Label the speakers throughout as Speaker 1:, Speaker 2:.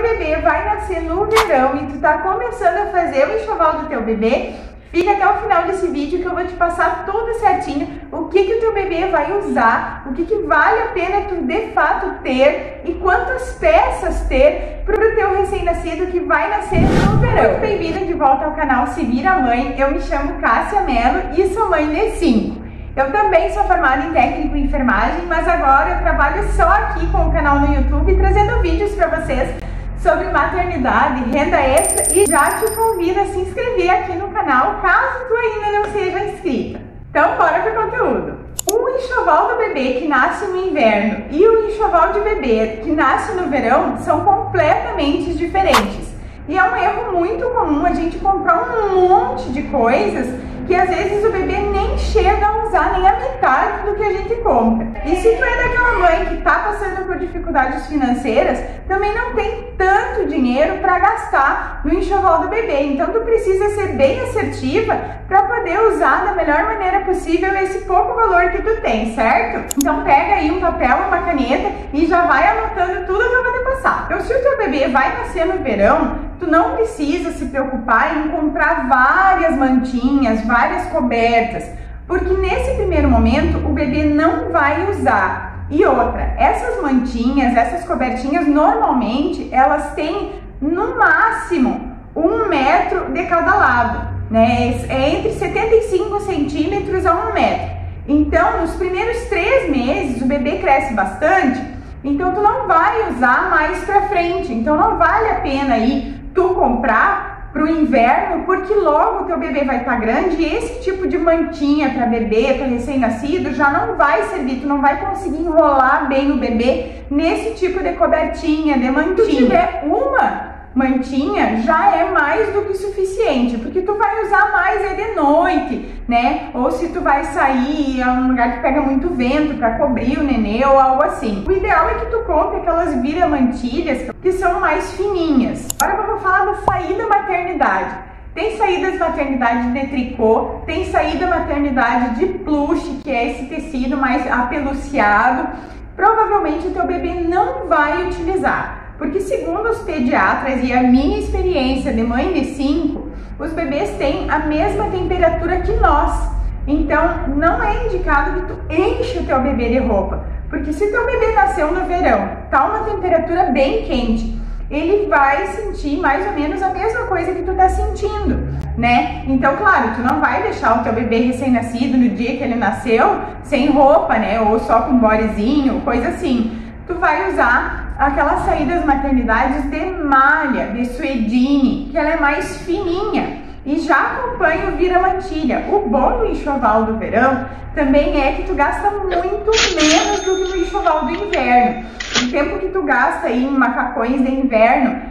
Speaker 1: teu bebê vai nascer no verão e tu tá começando a fazer o enxoval do teu bebê, Fica até o final desse vídeo que eu vou te passar tudo certinho, o que, que o teu bebê vai usar, o que, que vale a pena tu de fato ter e quantas peças ter para o teu recém-nascido que vai nascer no verão. Muito bem-vinda de volta ao canal Se Vira Mãe, eu me chamo Cássia Mello e sou mãe de 5. Eu também sou formada em técnico em enfermagem, mas agora eu trabalho só aqui com o canal no YouTube, trazendo vídeos para vocês sobre maternidade, renda extra e já te convido a se inscrever aqui no canal caso tu ainda não seja inscrita. Então bora pro conteúdo. O enxoval do bebê que nasce no inverno e o enxoval de bebê que nasce no verão são completamente diferentes. E é um erro muito comum a gente comprar um monte de coisas que às vezes o bebê nem chega a usar nem a metade do que a gente compra. E se tu é daquela mãe que está passando por dificuldades financeiras, também não tem tanto dinheiro para gastar no enxoval do bebê. Então tu precisa ser bem assertiva para poder usar da melhor maneira possível esse pouco valor que tu tem, certo? Então pega aí um papel, uma caneta e já vai anotando tudo que eu vou te passar. Então se o teu bebê vai nascer no verão, tu não precisa se preocupar em comprar várias mantinhas, várias cobertas, porque nesse primeiro momento o bebê não vai usar. E outra, essas mantinhas, essas cobertinhas, normalmente elas têm no máximo um metro de cada lado, né? É entre 75 centímetros a um metro. Então, nos primeiros três meses, o bebê cresce bastante, então tu não vai usar mais para frente. Então, não vale a pena ir tu comprar para o inverno, porque logo o teu bebê vai estar tá grande e esse tipo de mantinha para bebê, para recém-nascido, já não vai servir, tu não vai conseguir enrolar bem o bebê nesse tipo de cobertinha, de mantinha. Se tu tiver uma mantinha já é mais do que suficiente, porque tu vai usar mais é de noite, né? Ou se tu vai sair a um lugar que pega muito vento para cobrir o nenê ou algo assim. O ideal é que tu compre aquelas vira-mantilhas que são mais fininhas. Agora vamos falar da saída maternidade. Tem saídas maternidade de tricô, tem saída maternidade de plush, que é esse tecido mais apeluciado. Provavelmente o teu bebê não vai utilizar. Porque segundo os pediatras e a minha experiência de mãe de 5, os bebês têm a mesma temperatura que nós. Então, não é indicado que tu enche o teu bebê de roupa. Porque se teu bebê nasceu no verão, tá uma temperatura bem quente, ele vai sentir mais ou menos a mesma coisa que tu tá sentindo, né? Então, claro, tu não vai deixar o teu bebê recém-nascido no dia que ele nasceu sem roupa, né? Ou só com bodezinho, coisa assim. Tu vai usar aquelas saídas maternidades de malha, de suedine, que ela é mais fininha e já acompanha o vira-mantilha. O bom do enxoval do verão também é que tu gasta muito menos do que no enxoval do inverno. O tempo que tu gasta aí em macacões de inverno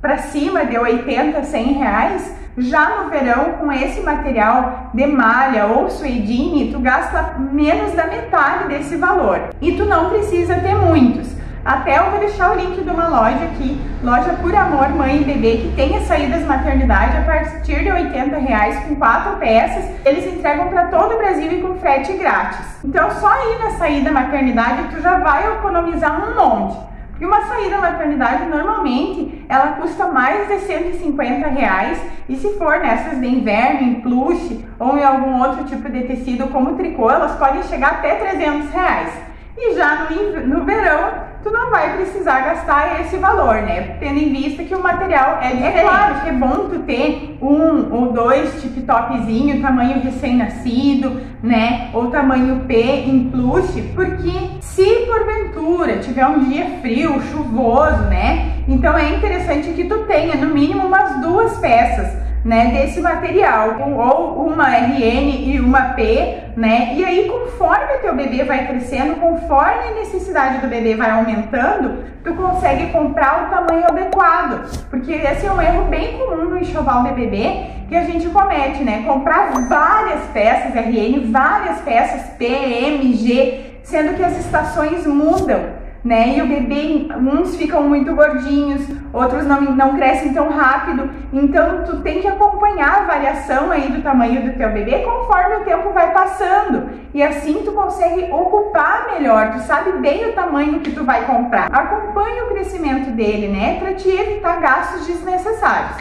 Speaker 1: para cima de 80, 100 reais, já no verão, com esse material de malha ou suedine, tu gasta menos da metade desse valor. E tu não precisa ter muitos. Até eu vou deixar o link de uma loja aqui, loja Por Amor Mãe e Bebê, que tem as saídas maternidade a partir de 80 reais com quatro peças. Eles entregam para todo o Brasil e com frete grátis. Então só ir na saída maternidade tu já vai economizar um monte. Porque uma saída maternidade normalmente ela custa mais de 150 reais e se for nessas de inverno, em plush ou em algum outro tipo de tecido como tricô, elas podem chegar até 300 reais. E já no, no verão tu não vai precisar gastar esse valor, né? Tendo em vista que o material é diferente. É claro que é bom tu ter um ou dois tip topzinho, tamanho recém-nascido, né? Ou tamanho P em plush, porque se porventura tiver um dia frio, chuvoso, né? Então é interessante que tu tenha no mínimo umas duas peças né, desse material, ou uma RN e uma P, né? E aí, conforme o teu bebê vai crescendo, conforme a necessidade do bebê vai aumentando, tu consegue comprar o tamanho adequado, porque esse é um erro bem comum no enxoval de bebê que a gente comete, né? Comprar várias peças RN, várias peças P, M, G, sendo que as estações mudam né? E o bebê, uns ficam muito gordinhos, outros não, não crescem tão rápido. Então tu tem que acompanhar a variação aí do tamanho do teu bebê conforme o tempo vai passando. E assim tu consegue ocupar melhor, tu sabe bem o tamanho que tu vai comprar. Acompanhe o crescimento dele, né? Para te evitar gastos desnecessários.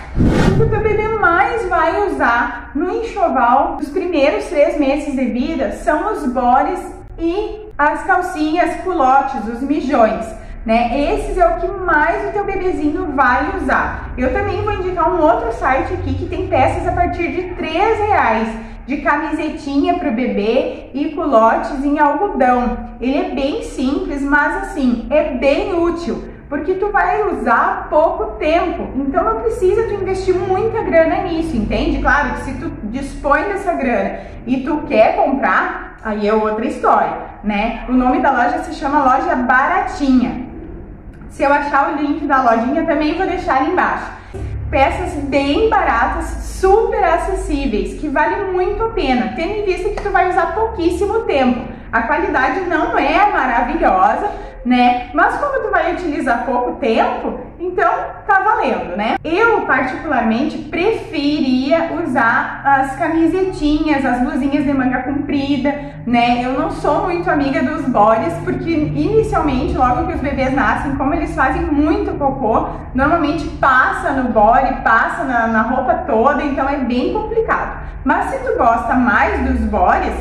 Speaker 1: O que o teu bebê mais vai usar no enxoval dos primeiros três meses de vida são os bores e as calcinhas culotes, os mijões. Né? Esses é o que mais o teu bebezinho vai usar. Eu também vou indicar um outro site aqui que tem peças a partir de 3 reais de camisetinha para o bebê e culotes em algodão. Ele é bem simples, mas assim, é bem útil, porque tu vai usar pouco tempo, então não precisa tu investir muita grana nisso, entende? Claro que se tu dispõe dessa grana e tu quer comprar, aí é outra história, né? O nome da loja se chama Loja Baratinha. Se eu achar o link da lojinha, também vou deixar ali embaixo. Peças bem baratas, super acessíveis, que vale muito a pena, tendo em vista que tu vai usar pouquíssimo tempo. A qualidade não é maravilhosa, né? Mas como tu vai utilizar pouco tempo, então tá valendo, né? Eu particularmente preferia usar as camisetinhas, as blusinhas de manga comprida, né? Eu não sou muito amiga dos bodies porque inicialmente, logo que os bebês nascem, como eles fazem muito cocô, normalmente passa no body, passa na, na roupa toda, então é bem complicado. Mas se tu gosta mais dos bodies,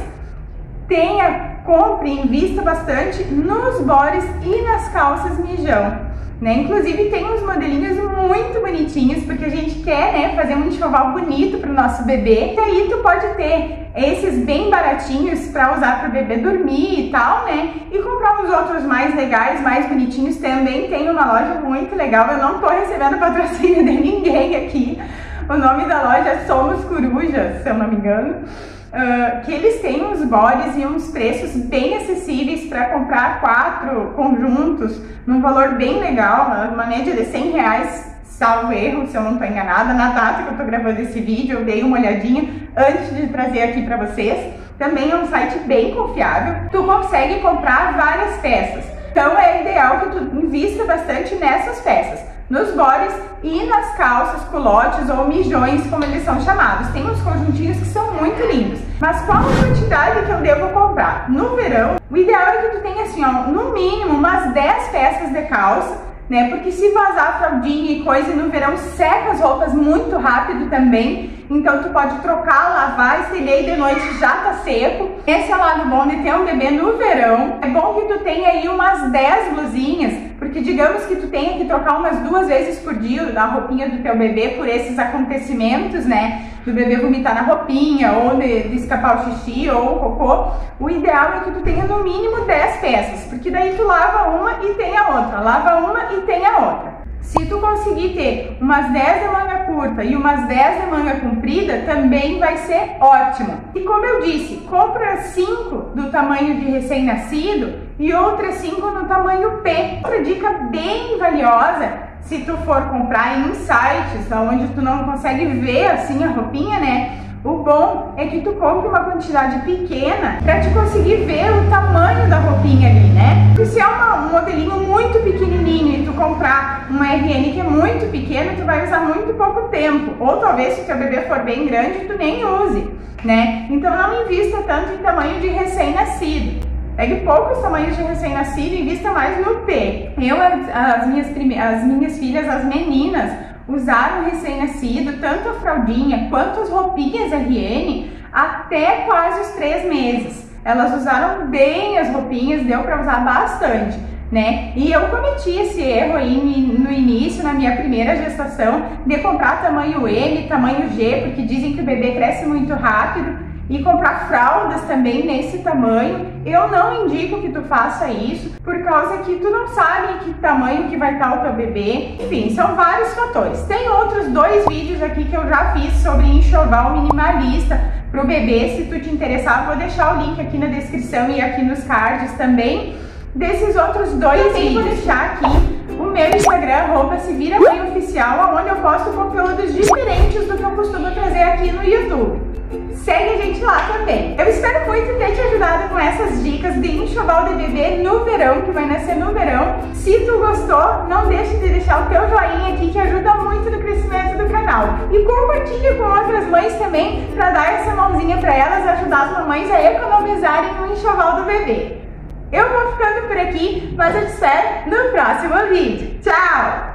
Speaker 1: tenha compre, invista bastante nos bores e nas calças mijão. Né? Inclusive tem uns modelinhos muito bonitinhos, porque a gente quer né, fazer um enxoval bonito para o nosso bebê. E aí tu pode ter esses bem baratinhos para usar para o bebê dormir e tal, né? E comprar uns outros mais legais, mais bonitinhos. Também tem uma loja muito legal, eu não tô recebendo patrocínio de ninguém aqui. O nome da loja é Somos Corujas, se eu não me engano uh, que eles têm uns bodies e uns preços bem acessíveis para comprar quatro conjuntos num valor bem legal, uma média de 100 reais, salvo erro, se eu não estou enganada. Na data que eu estou gravando esse vídeo, eu dei uma olhadinha antes de trazer aqui para vocês. Também é um site bem confiável. Tu consegue comprar várias peças. Então é ideal que tu invista bastante nessas peças nos bores e nas calças, culotes ou mijões, como eles são chamados. Tem uns conjuntinhos que são muito lindos. Mas qual a quantidade que eu devo comprar? No verão, o ideal é que tu tenha assim, ó, no mínimo umas 10 peças de calça né? Porque se vazar fraldinha e coisa no verão seca as roupas muito rápido também. Então tu pode trocar, lavar, estender e de noite já tá seco. Esse é o lado bom de ter um bebê no verão. É bom que tu tenha aí umas 10 blusinhas, porque digamos que tu tenha que trocar umas duas vezes por dia a roupinha do teu bebê por esses acontecimentos, né? Do bebê vomitar na roupinha, ou de, de escapar o xixi ou o cocô. O ideal é que tu tenha no mínimo 10 peças, porque daí tu lava uma e tem a outra, lava uma e tem a outra. Se tu conseguir ter umas 10 de manga curta e umas 10 de manga comprida, também vai ser ótimo. E como eu disse, compra 5 do tamanho de recém-nascido e outras 5 no tamanho P. Outra dica bem valiosa, se tu for comprar em sites onde tu não consegue ver assim a roupinha, né? O bom é que tu compre uma quantidade pequena para te conseguir ver o tamanho da roupinha ali, né? Porque se é uma, um modelinho muito pequenininho e tu comprar uma RN que é muito pequena, tu vai usar muito pouco tempo. Ou talvez se o teu bebê for bem grande, tu nem use, né? Então não invista tanto em tamanho de recém-nascido. Pegue poucos tamanhos de recém-nascido e invista mais no P. Eu, as minhas, as minhas filhas, as meninas, usaram recém-nascido, tanto a fraldinha quanto as roupinhas RN, até quase os três meses. Elas usaram bem as roupinhas, deu para usar bastante, né? E eu cometi esse erro aí no início, na minha primeira gestação, de comprar tamanho M, tamanho G, porque dizem que o bebê cresce muito rápido e comprar fraldas também nesse tamanho. Eu não indico que tu faça isso, por causa que tu não sabe que tamanho que vai estar o teu bebê. Enfim, são vários fatores. Tem outros dois vídeos aqui que eu já fiz sobre enxoval minimalista para o bebê. Se tu te interessar, vou deixar o link aqui na descrição e aqui nos cards também. Desses outros dois também vídeos. vou deixar aqui o meu Instagram, roupa se vira mãe oficial, onde eu posto conteúdos diferentes do que eu costumo trazer aqui no YouTube. Segue a gente lá também. Eu espero muito ter te ajudado com essas dicas de enxoval de bebê no verão, que vai nascer no verão. Se tu gostou, não deixe de deixar o teu joinha aqui, que ajuda muito no crescimento do canal. E compartilhe com outras mães também, para dar essa mãozinha para elas, ajudar as mamães a economizarem no enxoval do bebê. Eu vou ficando por aqui, mas eu te espero no próximo vídeo. Tchau!